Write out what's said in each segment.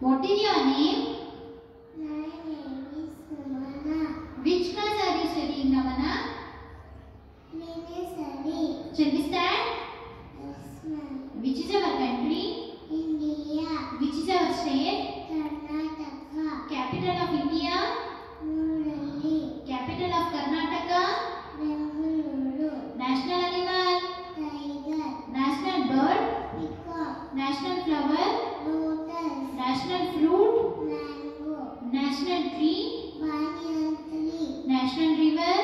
What is your name? My name is Sumana. Which class are you studying, Ramana? Name is we start? Yes, ma'am. Which is our country? India. Which is our state? Karnataka. Capital of India? New Delhi. Capital of Karnataka? Bengaluru. National animal? Tiger. National bird? Peacock. National flower? National fruit? Mango. National tree? Banyan tree. National river?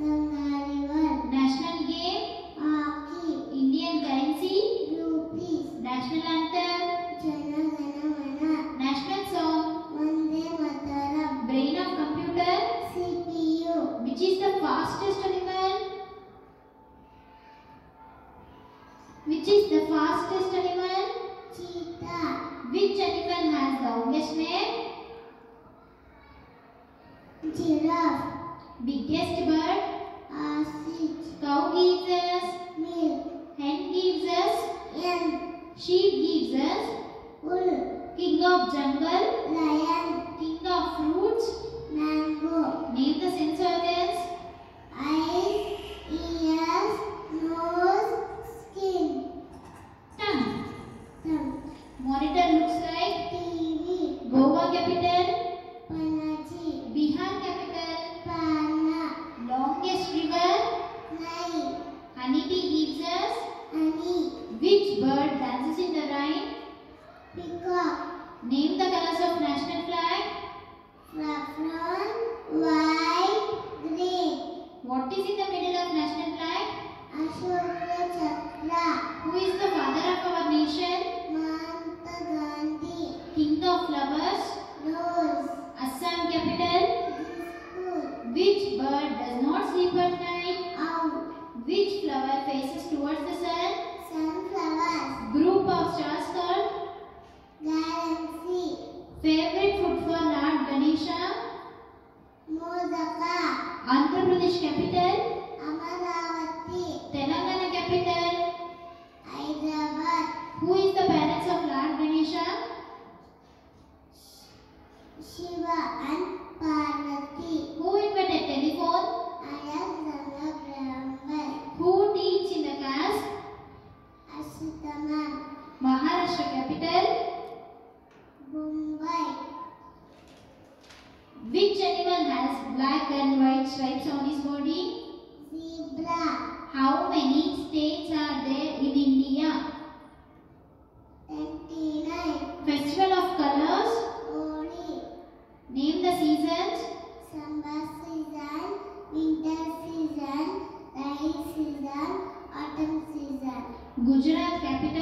Ganga river. National game? Hockey. Indian currency? Rupees. National anthem? Jana Gana Mana. National song? Vande Mataram. Brain of computer? CPU. Which is the fastest animal? Which is the fastest animal? Cheetah. Which animal has the longest neck? Giraffe. Biggest bird? Uh, Ostrich. Cow gives us. Milk. Hen gives us. Yen. Sheep gives us. Bull. King of jungle. Lion. King of fruits. Mango. Name the sense organs. Name the colors of national flag. Saffron. White. Green. What is in the middle of national flag? Ashoka Chakra. Who is the father of our nation? Black and white stripes on his body? Zebra. How many states are there in India? 29. Festival of colors. Holi. Name the seasons. Summer season. Winter season. Rainy season. Autumn season. Gujarat capital.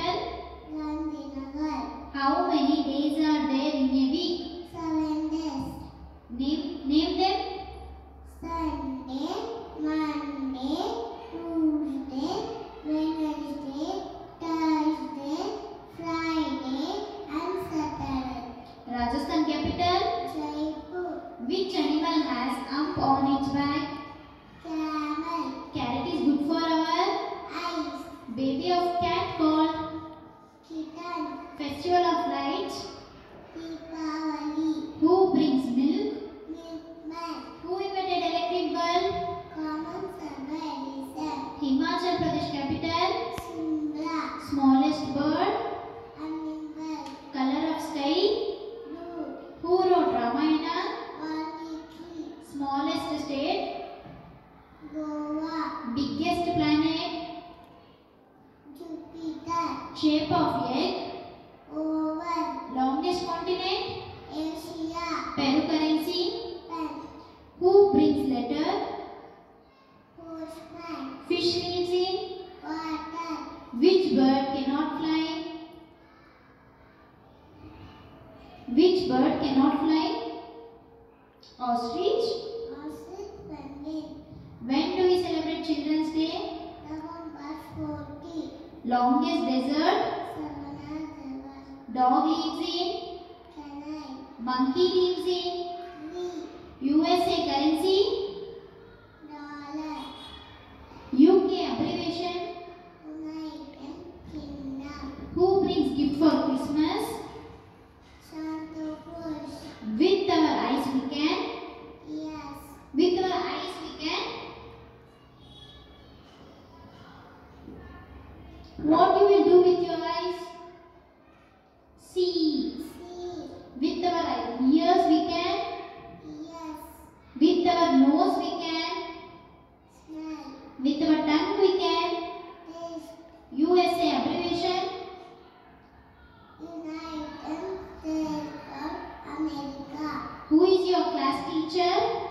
Shape of egg. Oval, Longest continent. Asia, Peru currency. Pen, Who brings letter? Postman, Fish lives in. Water, Which bird cannot fly? Which bird cannot fly? Ostrich. Ostrich, Longest desert. Dog lives in. Monkey lives in. USA currency. is your class teacher?